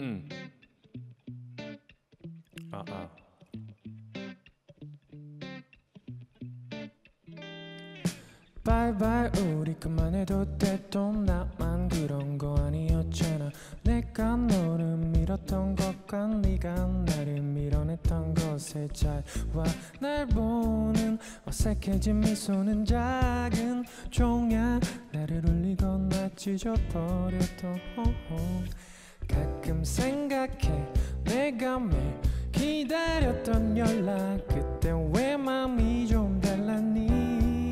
음. 아, 아. 바이바이 우리 그만해도 돼도 나만 그런 거 아니었잖아 내가 너를 밀었던 것과 네가 나를 밀어냈던 것에 잘와 날 보는 어색해진 미소는 작은 종약 나를 울리거나 찢어버려도 가끔 생각해. 내가 매일 기다렸던 연락. 그때 왜 마음이 좀 달랐니?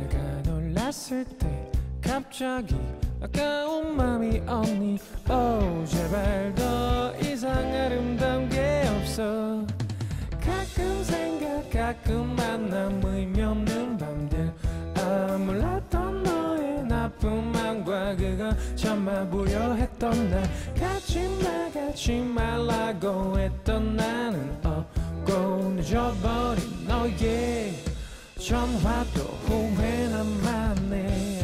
내가 놀랐을 때 갑자기 아까운 맘이 없니? Oh 제발 더 이상 아름다운 게 없어. 가끔 생각 가끔 만남 의미 없는 밤들. 아 몰랐던 너의 나쁜 맘과 그거 참아보려 했던 날 가지마 가지 말라고 했던 나는 없고 늦어버린 너의 전화도 후회나 많네.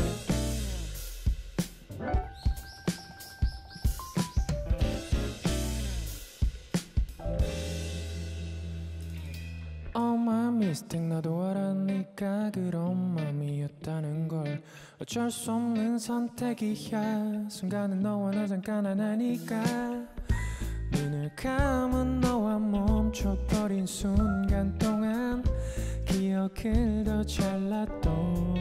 Oh my mistake 나도 알아니까 그런 걸 어쩔 수 없는 선택이야 순간은 너와 나 잠깐 하나니까. 눈을 감은 너와 멈춰버린 순간 동안 기억을 더 잘랐도.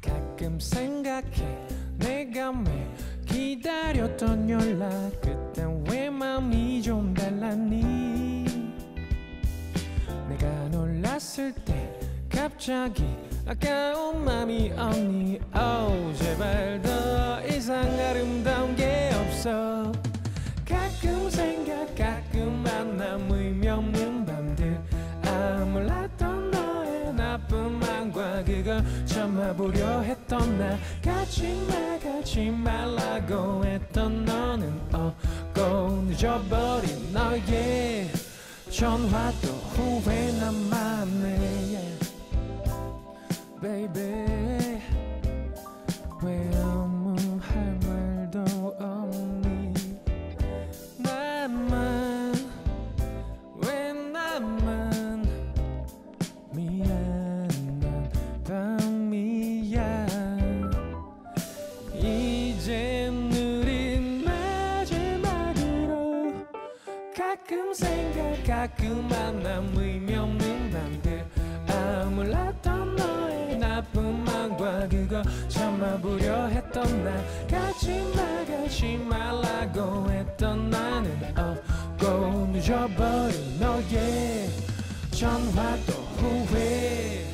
가끔 생각해 내가 매일 기다렸던 연락. 그땐 왜 마음이 좀 달랐니? 내가 놀랐을 때 갑자기 아까운 맘이 없니? Oh 제발 더 이상 아름다운 게 없어. 가끔 생각 가끔 만남 의미 없는 밤들. 아 몰랐던 너의 나쁜 맘과 그걸 참아보려 했던 나. 가지마 가지 말라고 했던 너는 없고 늦어버린 너의 전화도 후회나 많네 yeah. Baby. 왜 아무 할 말도 없니? 나만 왜 나만 미안한 밤이야? 이젠 우린 마지막으로 가끔 생각 가끔 만남 의 참아보려 했던 나 가지마 가지 말라고 했던 나는 없고 늦어버린 너의 전화도 후회